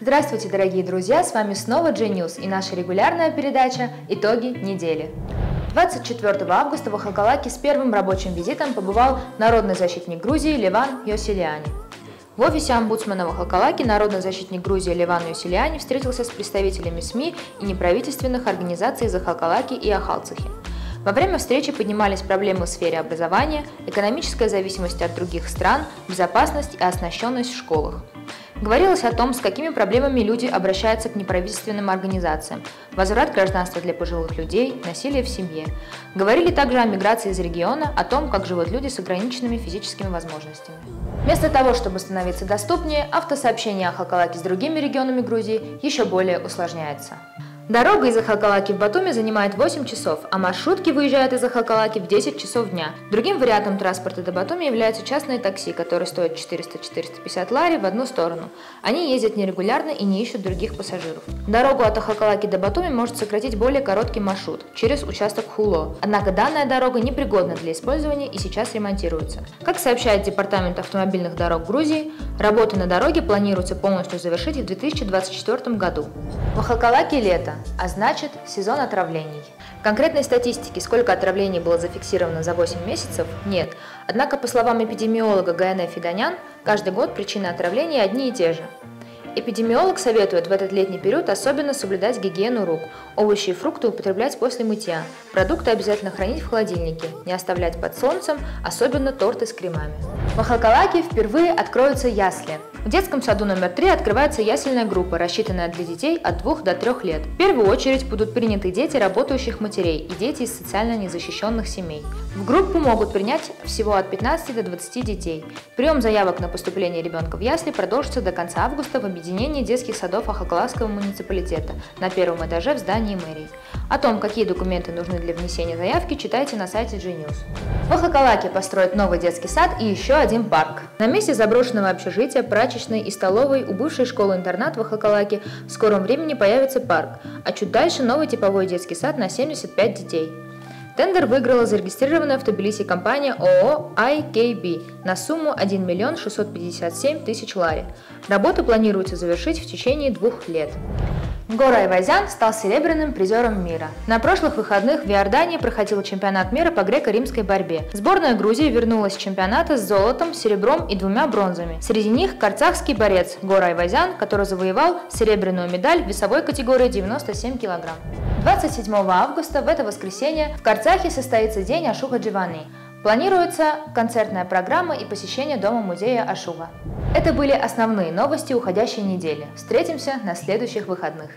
Здравствуйте, дорогие друзья! С вами снова G-News и наша регулярная передача «Итоги недели». 24 августа в Ахалкалаке с первым рабочим визитом побывал народный защитник Грузии Леван Йосилиани. В офисе омбудсмена в Ахалкалаке народный защитник Грузии Леван Йосилиани встретился с представителями СМИ и неправительственных организаций из Ахалкалаки и Ахалцихи. Во время встречи поднимались проблемы в сфере образования, экономическая зависимость от других стран, безопасность и оснащенность в школах. Говорилось о том, с какими проблемами люди обращаются к неправительственным организациям, возврат гражданства для пожилых людей, насилие в семье. Говорили также о миграции из региона, о том, как живут люди с ограниченными физическими возможностями. Вместо того, чтобы становиться доступнее, автосообщение о Хакалаке с другими регионами Грузии еще более усложняется. Дорога из Ахалкалаки в Батуми занимает 8 часов, а маршрутки выезжают из Ахалкалаки в 10 часов дня. Другим вариантом транспорта до Батуми являются частные такси, которые стоят 400-450 лари в одну сторону. Они ездят нерегулярно и не ищут других пассажиров. Дорогу от Ахалкалаки до Батуми может сократить более короткий маршрут через участок Хуло. Однако данная дорога непригодна для использования и сейчас ремонтируется. Как сообщает Департамент автомобильных дорог Грузии, работы на дороге планируется полностью завершить в 2024 году. В Ахалкалаке лето а значит сезон отравлений. Конкретной статистики, сколько отравлений было зафиксировано за 8 месяцев, нет. Однако, по словам эпидемиолога Гаэне Фиданян, каждый год причины отравлений одни и те же. Эпидемиолог советует в этот летний период особенно соблюдать гигиену рук, овощи и фрукты употреблять после мытья, продукты обязательно хранить в холодильнике, не оставлять под солнцем, особенно торты с кремами. В Ахалкалаке впервые откроются ясли. В детском саду номер 3 открывается ясельная группа, рассчитанная для детей от 2 до 3 лет. В первую очередь будут приняты дети работающих матерей и дети из социально незащищенных семей. В группу могут принять всего от 15 до 20 детей. Прием заявок на поступление ребенка в ясли продолжится до конца августа в объединении детских садов Ахакласского муниципалитета на первом этаже в здании мэрии. О том, какие документы нужны для внесения заявки, читайте на сайте Gnews. В Ахакалаке построят новый детский сад и еще один парк. На месте заброшенного общежития, прачечной и столовой у бывшей школы-интернат в Ахакалаке в скором времени появится парк, а чуть дальше новый типовой детский сад на 75 детей. Тендер выиграла зарегистрированная в Тбилиси компания ООО IKB на сумму 1 миллион 657 тысяч лари. Работы планируется завершить в течение двух лет. Гора Айвазян стал серебряным призером мира. На прошлых выходных в Иордании проходил чемпионат мира по греко-римской борьбе. Сборная Грузии вернулась с чемпионата с золотом, серебром и двумя бронзами. Среди них карцахский борец Гора Айвазян, который завоевал серебряную медаль в весовой категории 97 кг. 27 августа в это воскресенье в Карцахе состоится День Ашуха Дживаны. Планируется концертная программа и посещение дома-музея Ашуга. Это были основные новости уходящей недели. Встретимся на следующих выходных.